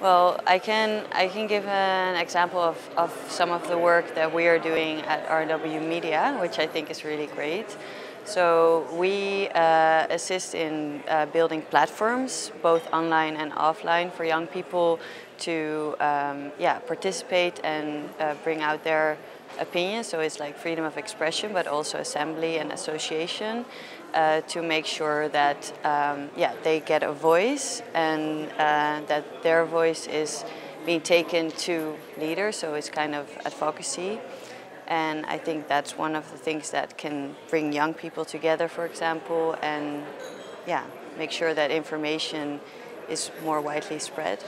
Well, I can I can give an example of, of some of the work that we are doing at RNW Media, which I think is really great. So we uh, assist in uh, building platforms, both online and offline, for young people to um, yeah participate and uh, bring out their opinions. So it's like freedom of expression, but also assembly and association uh, to make sure that um, yeah they get a voice and uh, that their voice is being taken to leaders. So it's kind of advocacy. And I think that's one of the things that can bring young people together, for example, and yeah, make sure that information is more widely spread.